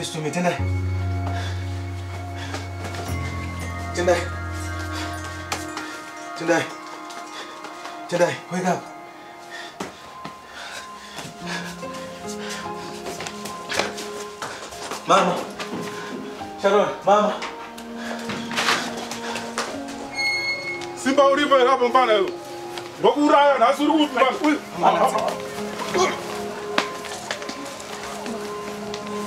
đi xuống mình thế này trên đây trên đây trên đây wake up. Mama. Sharon mama. Xin bao đi uri pa ka ba này bố Bo ra đã suru utu ba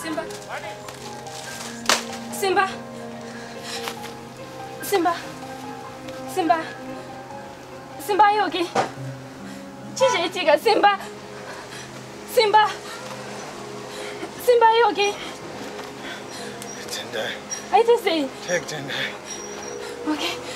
Simba. Simba. Simba. Simba. Simba 여기. 지지 지가 Simba. Simba. Simba 여기. Tendai. I just say. Take Tendai. Okay.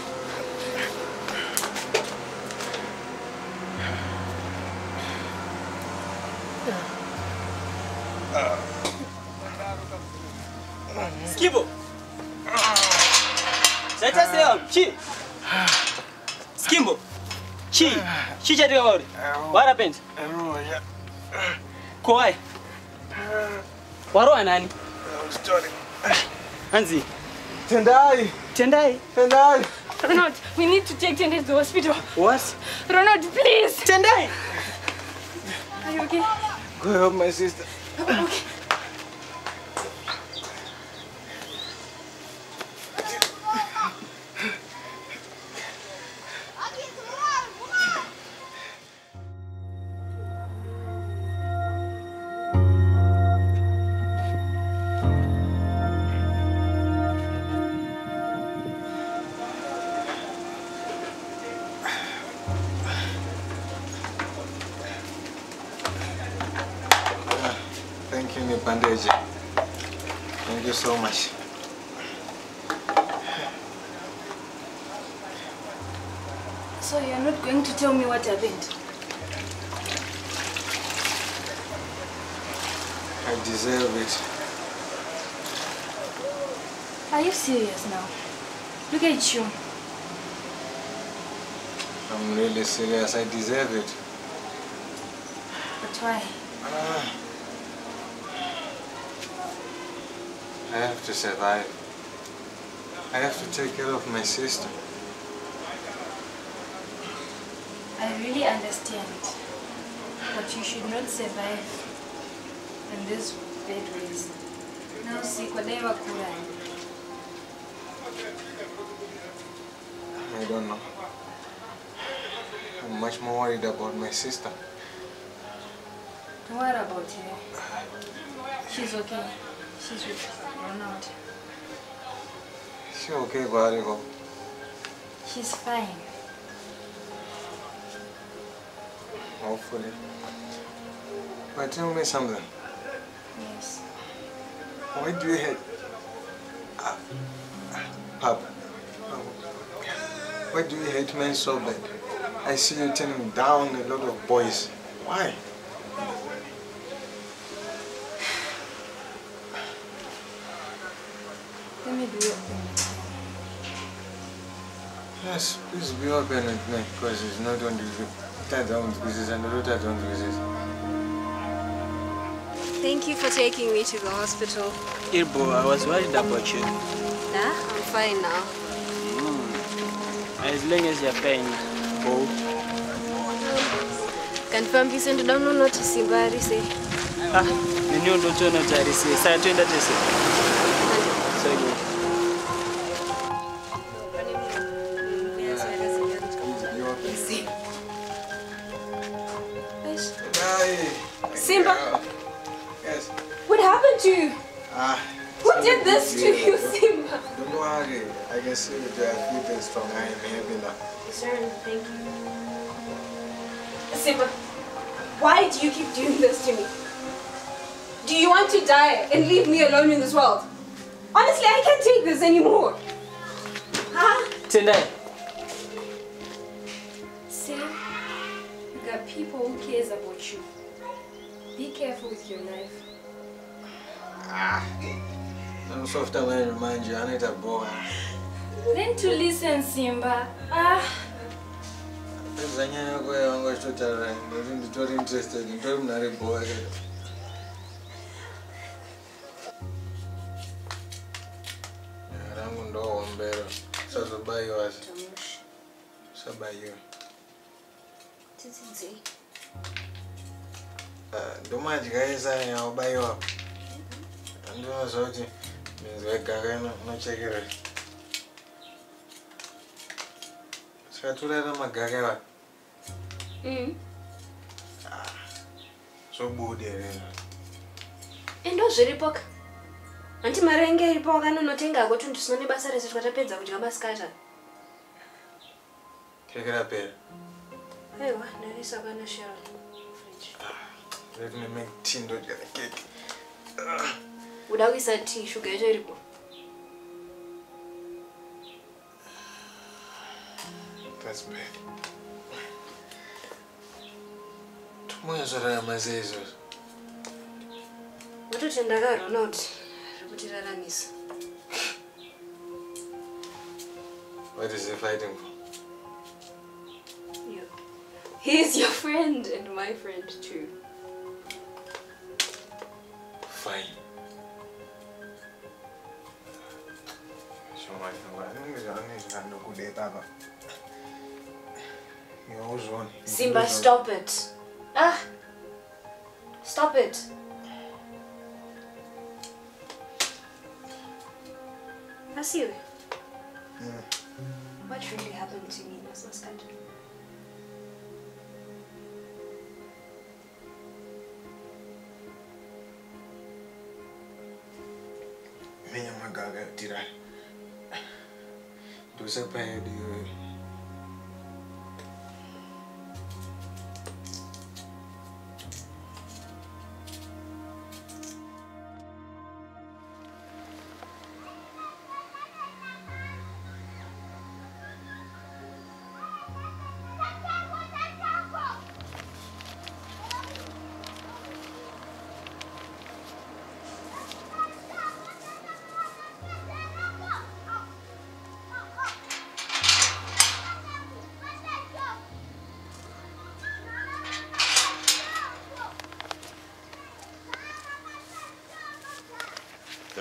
Chi. Skimbo. Chi. Chi cha diga mauri. What happened? Kowai. Waro nani? Anzi. Tendai. Tendai. Tendai. Ronald, we need to take Tendai to the hospital. What? Ronald, please. Tendai. Are you okay? Go help my sister. Okay. Thank you, Thank you so much. So you're not going to tell me what happened? I deserve it. Are you serious now? Look at you. I'm really serious. I deserve it. But why? Ah. I have to survive. I have to take care of my sister. I really understand. But you should not survive in this bad ways. Now see, whatever. I don't know. I'm much more worried about my sister. Don't worry about her. She's okay. She's with Ronald. She okay, Gwarigo? She's fine. Hopefully. But tell me something. Yes. Why do you hate... Uh, Papa, why do you hate men so bad? I see you turning down a lot of boys. Why? Let me be open. Yes, please be open with me because it's not only the Tadon's business and the Tadon's business. Thank you for taking me to the hospital. Irbo, I was worried about you. Nah, I'm fine now. As long as you're fine, Bo. Confirm Vincent down no not Simbari say. Ah, nini ndo tuna tarisi. Sasa twenda tese. Fit and strong. I am heavy now. Sharon, thank you. Simba, why do you keep doing this to me? Do Do you want to die and leave me alone in this world? Honestly, I can't take this anymore. Huh? Tendai. See, you got people who cares about you. Be careful with your knife. Ah. I'm Soft I want to remind you, I need a boa. Then to listen, Simba. Ah. Zanyanya kwa yangu ashotara ndiri nditori interested nditori munhare bowa kada. Rangu ndohombero sazobayiwa sabayiwa. Tidzidzei. Ah, ndomadyaisa yaobayiwa mm-hmm. ndinoziva kuti minzwa igaka inochekerera zvatorera magakava mm. ah, zvobude rero endo zviripoka handi mari yange iripo wakanonotenga hako tunhu tusina nebasa rese tika tapedza kudya masikata kekerapera aiwa ndarisa kana sharon ndinimekti ah, ndodya nekeki ah. uda kuisa tii shuga yacho iripo That's bad. Tumwezvararama sei izvozvo Watoti ndakarona kuti zvekutiraramisa. what is he fighting for You. He is your friend and my friend too. fine zvanenge Simba, stop it. Ah! Stop it. Asiwe. What really happened to me in this Muscat? menya magaga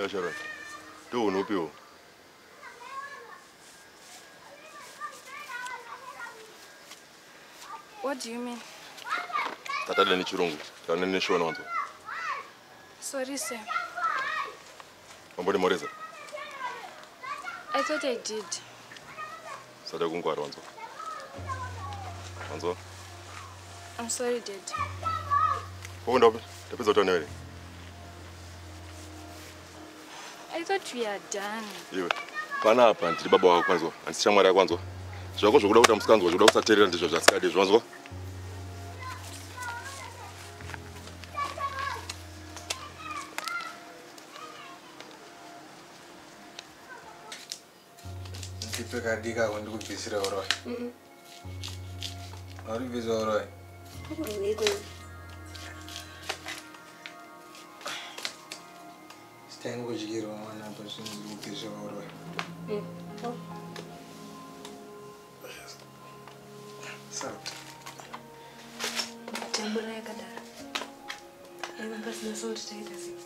야, 저래. 또 높이오. What do you mean? Tatale ni churungu. Tanene shwa na wantu. Sorry, sir. Mbone moreza. I thought I did. Sada kungwa wantu. Wantu. I'm sorry, Dad. Kwa ndo tapeza utanewe. I thought we are done. iwe panapa ndiri baba wako kwanzwa handisi shamwari yako kwanzwa zvako zvokuda kuita musikanzwa zvokuda kusateerera ndizvo zvasikadi zvanzwa ndipe kadika ko ndikubvisira uroi auri kubvisa uroi sitangi kudyirwa mwana zvino ndikubvisira uroi sauti Tambura yakadaro. Aiwa pasina salt taita sei.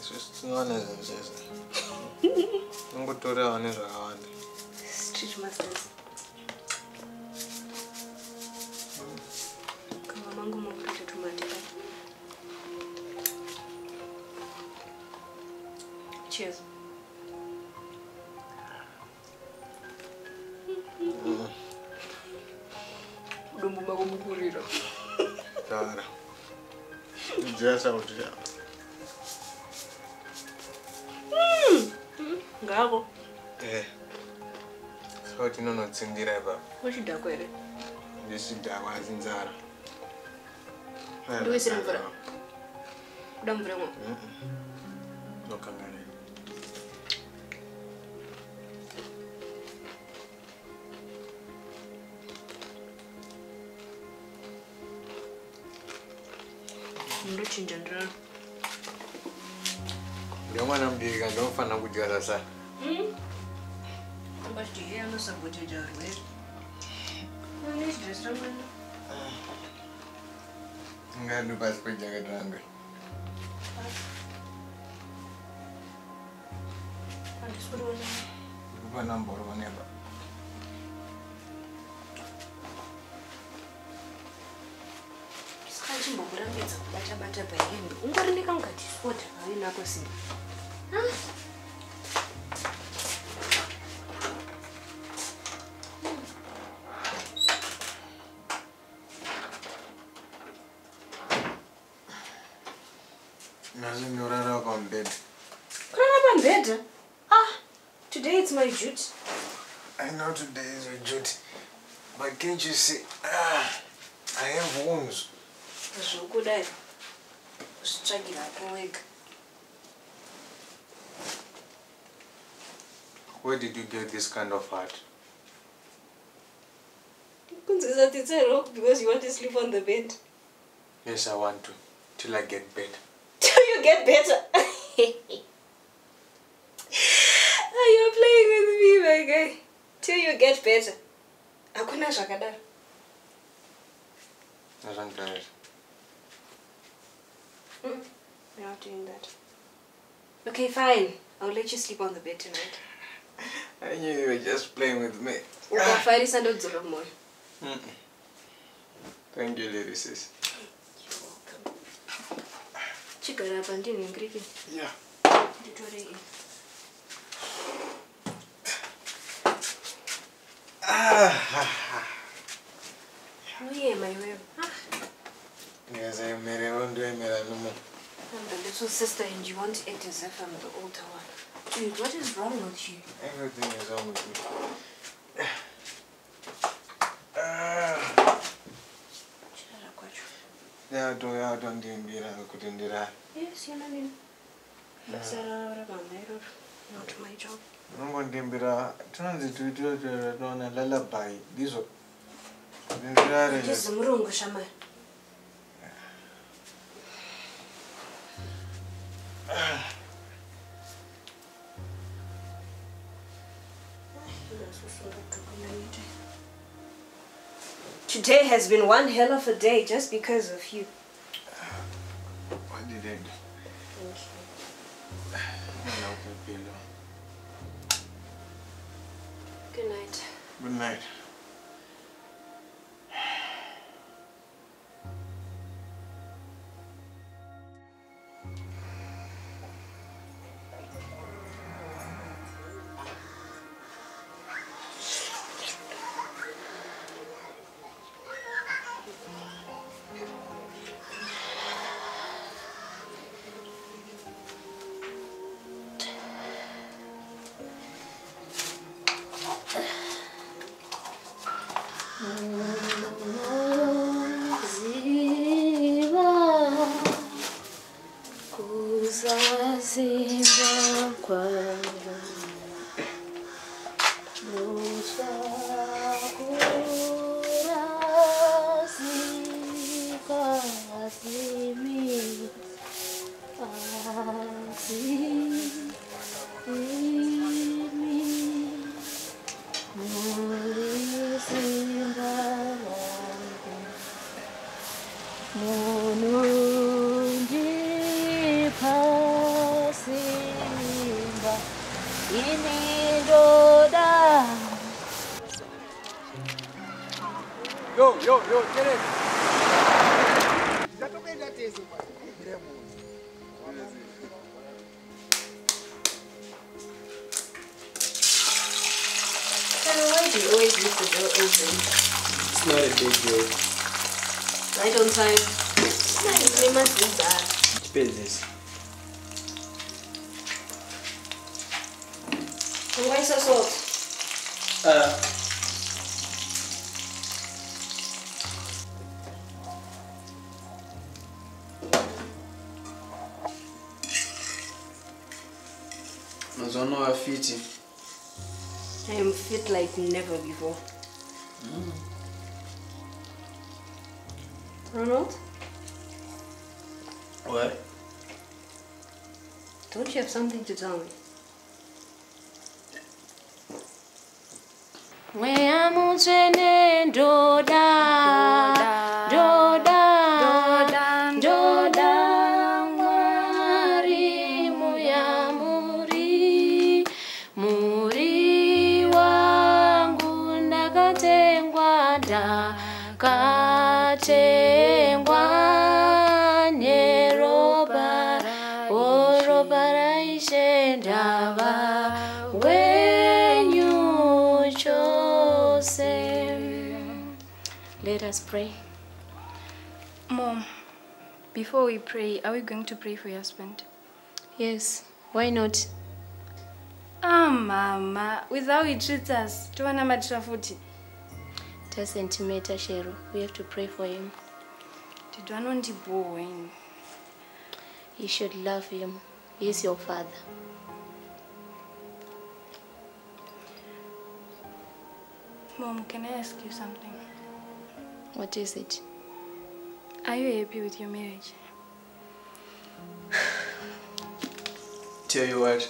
isusu tinowana zvinhu zvese nongotorewa nezvakawanda Street masters. Due silver. Dobre mo. Mm -mm. No kangane. Ndo chinja ndra. Ndio maana mjirika ndo mfana kujua sasa. Mm. Ambashijia ndo sabote jarwe. Kwa nini dress ramana? ngadu passport jacket langu Lupa nombor mana pak? Tisikachimbokurambidza kubata bata bhairendi ungori nekangu katisipo takainako simba. Where did you get this kind of heart? kunzisa titserok because you want to sleep on the bed Yes, I want to, till I get better. till you get better Are you playing with me my guy till you get better hakuna zvakadaro I'm Mm, You're not doing that. Okay, fine. I'll let you sleep on the bed tonight. I knew you were just playing with me. ukafarisa ah. ndodzora mumwoyo Mm-mm. Thank you, lady sis. chigara apa ndinhingirike Yeah. nditore iyi ah. uyema oh iweyo ah. Yes, I made it on doing it no more. I'm the little sister and you want to act as if I'm the older one. Dude, what is wrong with you? Everything is wrong with me. Ah. Chirara kwacho. yato yato ndimbira kuti ndirare Yes, yana nini. Basa Today has been one hell of a day just because of you. What did I do? Thank you. Good night. Good night. Munundipasimba inindoda Yo, yo, yo, get it. why do you always leave the door open? It's not a big deal right on time. Nice, we must do that. Spell this. And why is that salt? Uh. I don't know how fit I am fit like never before. Mm. Ronald, what don't you have something to tell me? mweya mutsvene ndoda ndoda ndoda mwari muyamuri muri wangu ndakatengwa ndakatengwa us pray Mom, before we pray, are we going to pray for your husband? yes why not Ah, Mama, with how he treats us, tuwana matira futi. doesn't matter shero we have to pray for him boring? you should love him he's your father Mom, can I ask you something? What is it Are you happy with your marriage? tell you what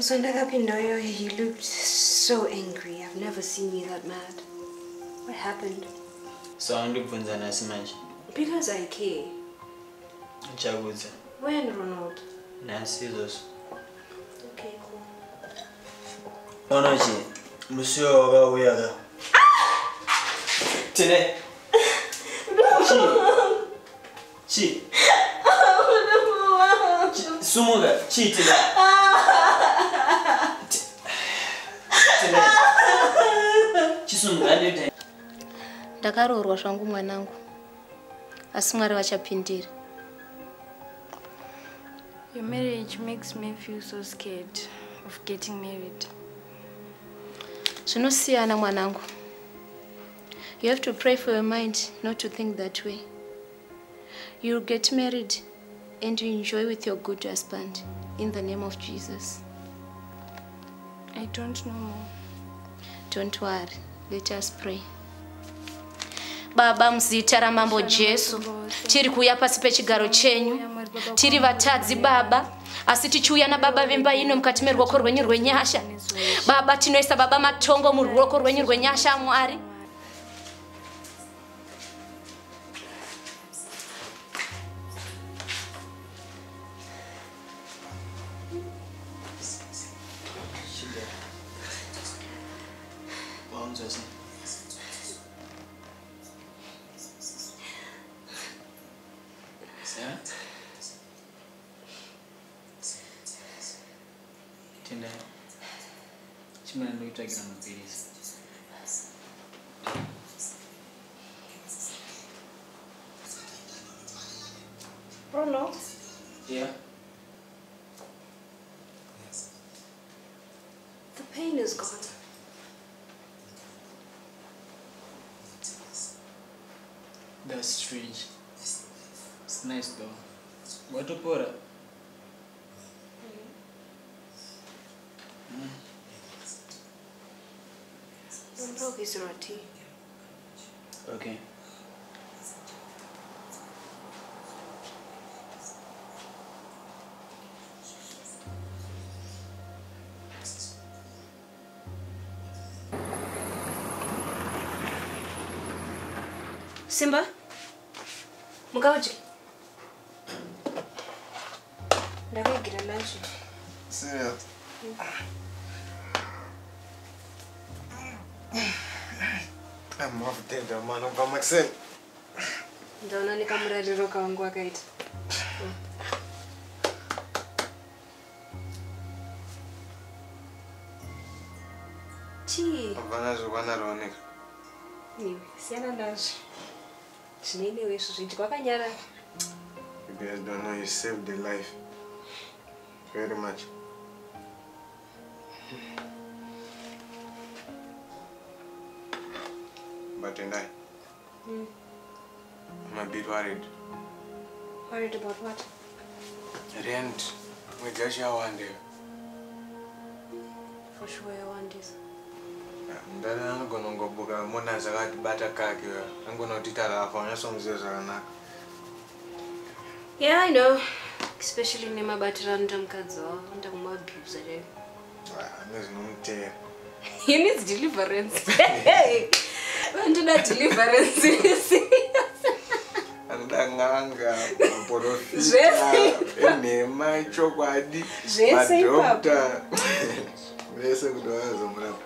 So ndakapinda yo, he looked so angry. I've never seen you that mad. What happened? so andibvunza nhasi manje Because I care. chakudza When, Ronald? nhasi izvozvo Okay, cool. onochi musiwo wakauya ka tine chi? Chi? Chi- sumuka chiitika tine chisumuka andita ndakaroorwa zvangu mwanangu. Asi mwari vachapindira. Your marriage makes me feel so scared of getting married. Zvinosiyana mwanangu. You have to pray for your mind not to think that way. You'll get married and you enjoy with your good husband in the name of jesus. I don't know, Mom. don't worry. Let us pray. Baba muzita ramambo jesu. Tiri kuuya pasi pechigaro chenyu. Tiri vatadzi baba asi tichiuya nababa vemba ino mukati meruoko rwenyu rwenyasha baba tinoisa baba matongo muruoko rwenyu rwenyasha mwari tendai chimwana ndokutsvakira mapirizi is roti. Okay. Simba, mkaoje? Ndakaigira nancho. Serious? Mm. mavutenda mana ubva makiseni ndaona nekamurariro kawangu akaita chii? Vanazvo kwanarooneka iwe siyana nazvo zvinoinewe izvo zvinji kwakanyarara you guys don't know you saved the life. Very much. But and I, Mm. I'm a bit worried. Worried about what? rent. Mwedzi yacho yawandeyo for sure yawandisa ndani anogona kungobuka mona zvakatibata kake? Angona kuti tarafa unyasomuziva zvakanaka. Yeah i know. Especially nemabatiro anoita mukadzi wavo anoita kumabhuza chaivo ane zvinomutera he needs deliverance vandida deliverances andan'anga maporofita enhema ichokwadi madokta. Vese kuti vazomurapa